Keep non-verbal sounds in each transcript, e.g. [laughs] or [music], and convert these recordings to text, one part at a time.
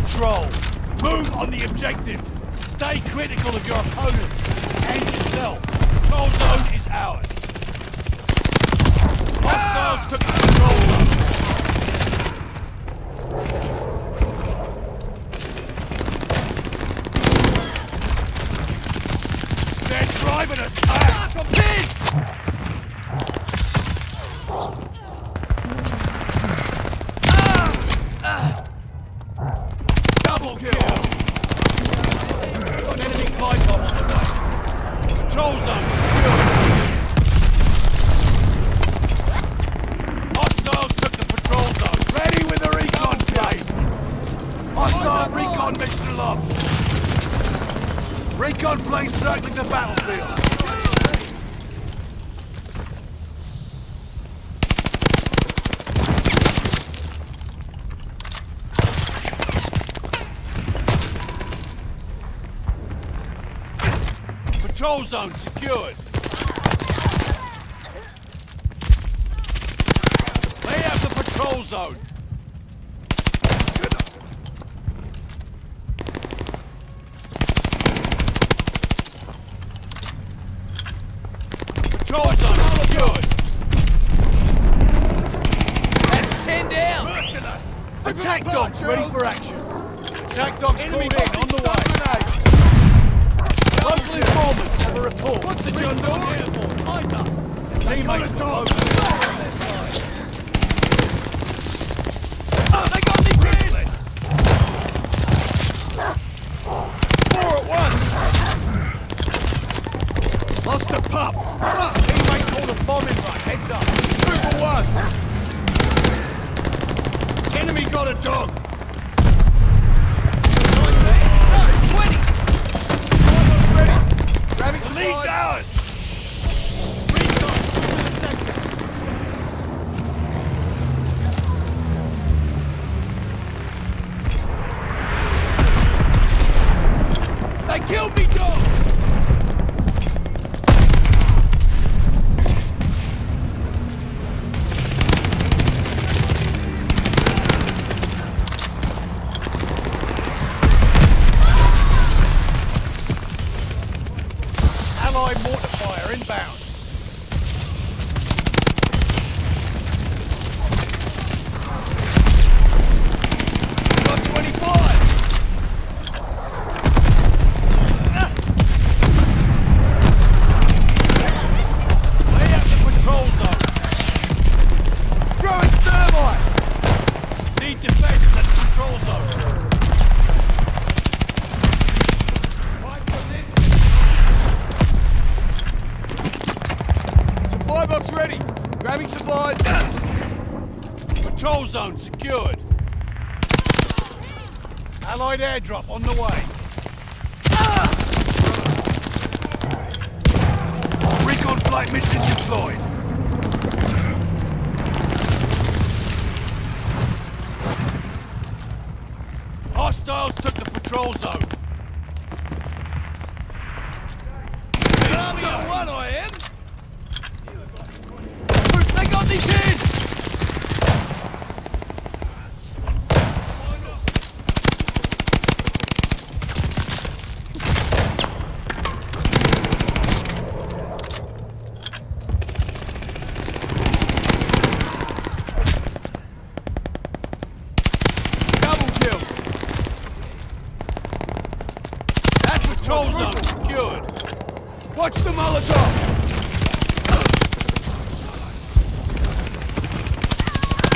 patrol. Move on the objective. Stay critical of your opponents and yourself. Control zone is ours. Hostiles took the control zone. They're driving us back! From this! Double kill! Got an enemy pipe bomb on the way. Control zone secure. Hostiles took the patrol zone. Ready with the recon plane. Hostile recon mission aloft. Recon plane circling the battlefield. Patrol zone secured. Lay out the patrol zone. Patrol zone secured. That's ten down. Attack dogs ready for action. Attack dogs called in on the way. Local informants have a report. What's it, John Doe? Eyes up. Oh, they got a pup. For one. Enemy got a dog. Box ready. Grabbing supplies. Patrol zone secured. Allied airdrop on the way. Recon flight mission deployed. Hostiles took the patrol zone. Army of one, I am. They got me pinned. Double kill. That patrol zone secured. Watch the Molotov.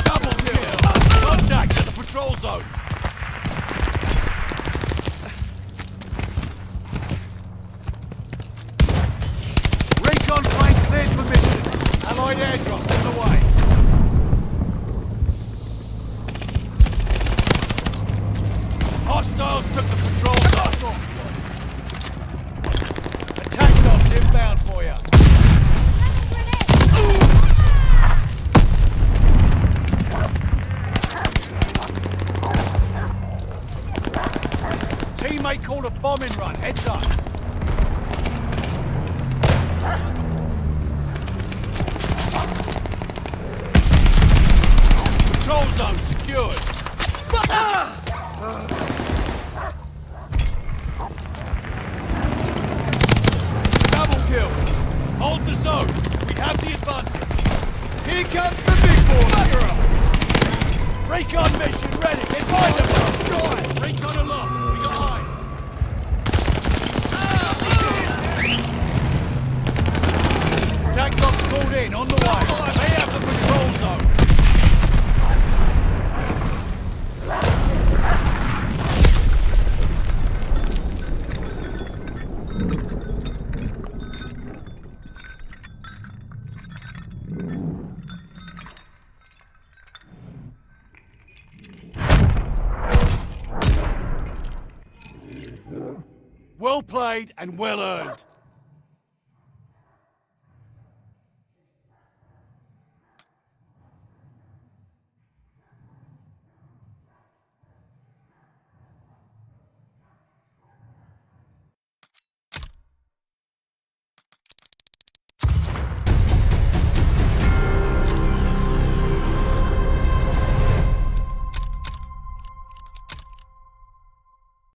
Double kill. Contact at the patrol zone. Recon plane cleared for mission. Allied airdrop on the way. Hostiles took the patrol zone. Attack inbound for you. Teammate called a bombing run. Heads up. Patrol zone secured. [laughs] Ah! Advancing. Here comes the big boy. Up! Recon mission ready! Behind them! Strike! Recon aloft! We got eyes! Ah, Attack dogs called in, on the way! They have the patrol zone! Well played and well earned.